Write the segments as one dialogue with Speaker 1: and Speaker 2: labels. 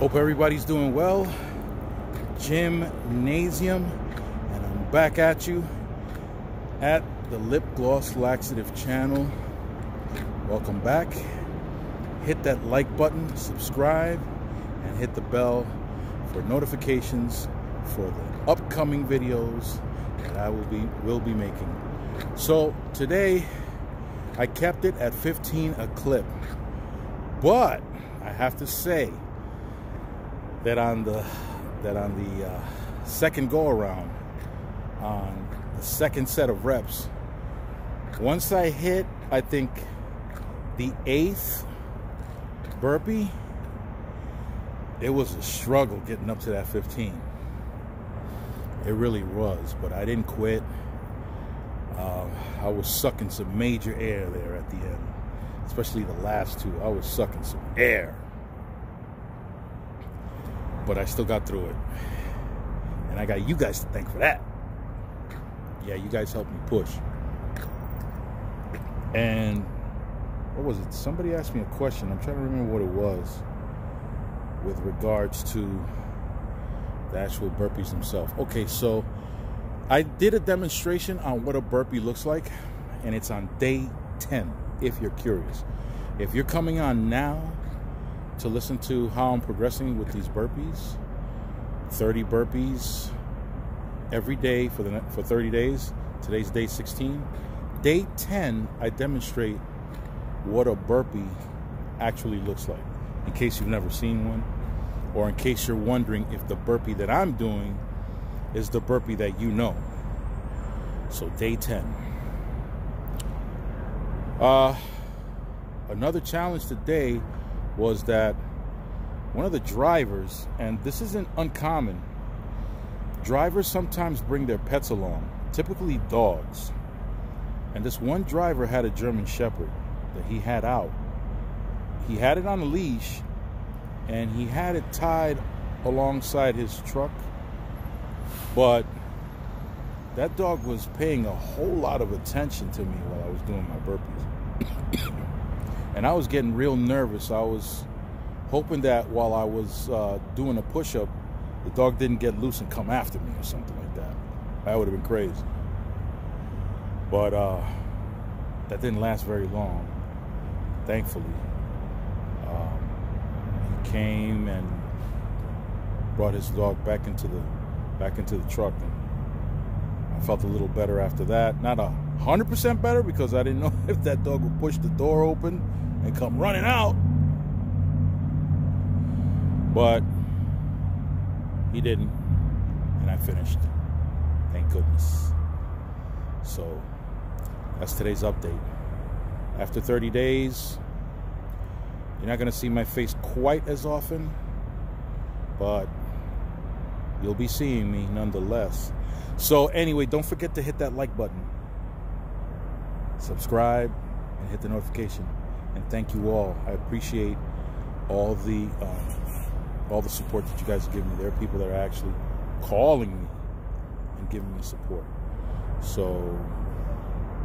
Speaker 1: Hope everybody's doing well. Gymnasium, and I'm back at you at the Lip Gloss Laxative channel. Welcome back. Hit that like button, subscribe, and hit the bell for notifications for the upcoming videos that I will be will be making. So today I kept it at 15 a clip. But I have to say that on the that on the uh, second go around on the second set of reps. Once I hit I think the eighth burpee it was a struggle getting up to that 15 it really was but I didn't quit. Uh, I was sucking some major air there at the end especially the last two. I was sucking some air but I still got through it. And I got you guys to thank for that. Yeah, you guys helped me push. And what was it? Somebody asked me a question. I'm trying to remember what it was with regards to the actual burpees themselves. Okay, so I did a demonstration on what a burpee looks like, and it's on day 10, if you're curious. If you're coming on now, to listen to how I'm progressing with these burpees. 30 burpees every day for the for 30 days. Today's day 16. Day 10, I demonstrate what a burpee actually looks like. In case you've never seen one, or in case you're wondering if the burpee that I'm doing is the burpee that you know. So day 10. Uh, another challenge today was that one of the drivers, and this isn't uncommon, drivers sometimes bring their pets along, typically dogs. And this one driver had a German Shepherd that he had out. He had it on a leash and he had it tied alongside his truck. But that dog was paying a whole lot of attention to me while I was doing my burpees. And I was getting real nervous. I was hoping that while I was uh, doing a push-up, the dog didn't get loose and come after me or something like that. That would have been crazy. But uh, that didn't last very long. Thankfully, um, he came and brought his dog back into the back into the truck, and I felt a little better after that. Not a hundred percent better because I didn't know if that dog would push the door open and come running out. But he didn't. And I finished. Thank goodness. So that's today's update. After 30 days, you're not going to see my face quite as often, but you'll be seeing me nonetheless. So, anyway, don't forget to hit that like button, subscribe, and hit the notification and thank you all. I appreciate all the um, all the support that you guys are giving me. There are people that are actually calling me and giving me support. So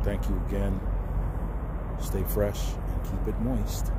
Speaker 1: thank you again. Stay fresh and keep it moist.